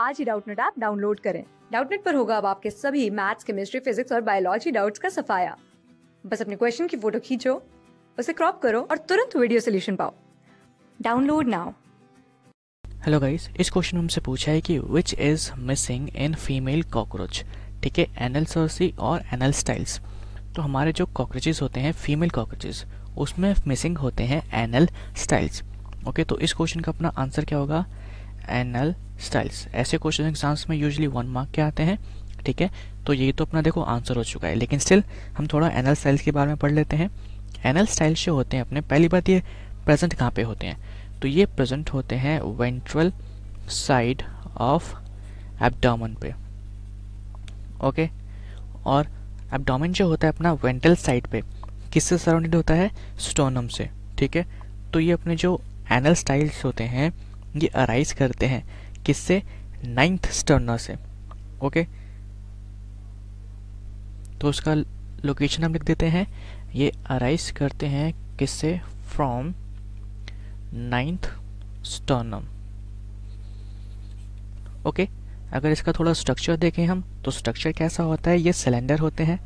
आज ही Doubtnut app download करें। डाउटनेट पर होगा अब आपके सभी मैथ्स केमिस्ट्री फिजिक्स और बायोलॉजी डाउट्स का सफाया। बस अपने क्वेश्चन की फ़ोटो खींचो, उसे क्रॉप करो और तुरंत वीडियो सोल्यूशन पाओ। डाउनलोड नाउ हेलो गाइस इस क्वेश्चन में हमसे पूछा है कि which is missing in female cockroach ठीक है एनल सर्सी और एनल स्टाइल्स तो हमारे जो कॉकरोचेस होते हैं फीमेल कॉकरोचेस उसमें मिसिंग होते हैं एनल स्टाइल्स ओके तो इस क्वेश्चन का अपना आंसर क्या होगा? एनल स्टाइल्स ऐसे क्वेश्चन एग्ज़ाम्स में यूजली वन मार्क के आते हैं, ठीक है? तो ये तो अपना देखो आंसर हो चुका है, लेकिन स्टिल हम थोड़ा एनल स्टाइल्स के बारे में पढ़ लेते हैं। एनल स्टाइल्स जो होते हैं अपने, पहली बात ये प्रेजेंट कहाँ पे होते हैं? तो ये प्रेजेंट होते हैं वेंट्रल साइड ऑफ़ एबडामन पे ओके और एब्डोमेन जो होता है अपना वेंट्रल साइड पे, किससे सराउंडेड होता है? स्टोनम से, ठीक है? तो ये अपने जो एनल स्टाइल्स होते हैं ये अराइज करते हैं। किससे? नाइन्थ स्टर्नर से। ओके तो उसका लोकेशन हम लिख देते हैं। ये अराइज करते हैं किससे? फ्रॉम नाइन्थ स्टर्नम ओके अगर इसका थोड़ा स्ट्रक्चर देखें हम तो स्ट्रक्चर कैसा होता है? ये सिलेंडर होते हैं।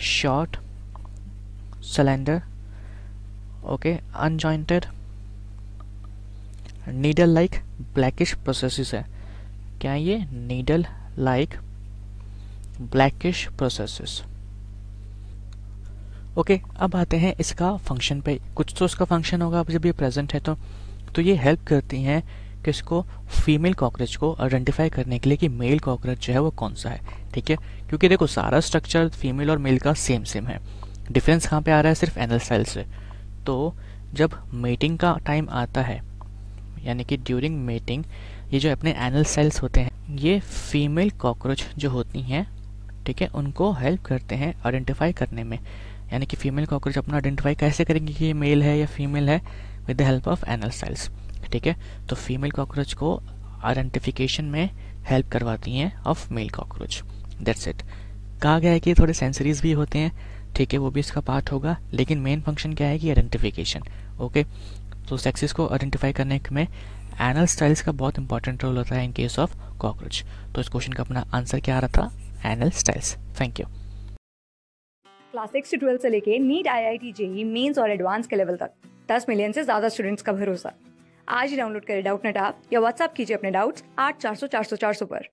Short cylinder okay unjointed needle like blackish process है। क्या ये needle like blackish process okay अब आते हैं इसका फ़ंक्शन पे। कुछ तो इसका फ़ंक्शन होगा, अब जब ये प्रेजेंट है तो तो ये हेल्प करती हैं कि इसको फीमेल कॉकरोच को आइडेंटिफाई करने के लिए कि मेल कॉकरोच जो है वो कौन सा है। ठीक है? क्योंकि देखो, सारा स्ट्रक्चर फीमेल और मेल का सेम सेम है। डिफरेंस कहाँ पे आ रहा है? सिर्फ़ एनल सेल से। तो जब मीटिंग का टाइम आता है यानी कि ड्यूरिंग मेटिंग ये जो अपने एनल सेल्स होते हैं, ये फीमेल कॉकरोच जो होती हैं, ठीक है, उनको हेल्प करते हैं आइडेंटिफाई करने में। यानी कि फीमेल कॉकरोच अपना आइडेंटिफाई कैसे करेंगे कि ये मेल है या फीमेल है? With the help of anal cells ठीक है? तो फीमेल कॉकरोच को आइडेंटिफिकेशन में हेल्प करवाती हैं of male cockroach that's it कहा गया है कि थोड़े सेंसरीज भी होते हैं, ठीक है, वो भी इसका पार्ट होगा, लेकिन मेन फ़ंक्शन क्या है कि आइडेंटिफिकेशन ओके तो सेक्सिस को आइडेंटिफाई करने में एनल स्टाइल्स का बहुत इंपॉर्टेंट रोल होता है इन केस ऑफ़ कॉकरोच तो इस क्वेश्चन का अपना आंसर क्या आ रहा था? Anal styles thank you class six से ट्वेल्थ से लेके NEET I I T JEE mains और एडवांस के लेवल तक. दस मिलियन से ज़्यादा स्टूडेंट्स का भरोसा. आज ही डाउनलोड करें डाउट नेट या व्हाट्सअप कीजिए अपने डाउट्स आठ चार सौ चार सौ चार सौ पर.